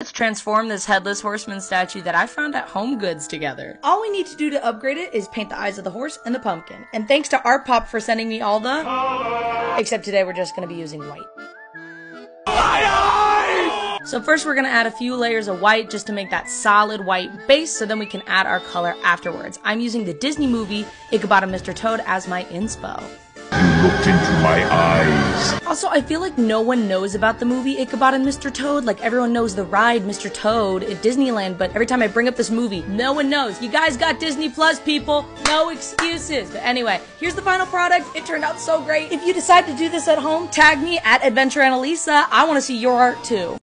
Let's transform this headless horseman statue that I found at Home Goods together. All we need to do to upgrade it is paint the eyes of the horse and the pumpkin. And thanks to Art Pop for sending me all the. Except today we're just gonna be using white. So first we're gonna add a few layers of white just to make that solid white base so then we can add our color afterwards. I'm using the Disney movie Ichabod and Mr. Toad as my inspo. You looked into my eyes. Also, I feel like no one knows about the movie Ichabod and Mr. Toad. Like everyone knows the ride Mr. Toad at Disneyland, but every time I bring up this movie, no one knows. You guys got Disney Plus, people. No excuses. But anyway, here's the final product. It turned out so great. If you decide to do this at home, tag me at Adventure Analisa. I want to see your art too.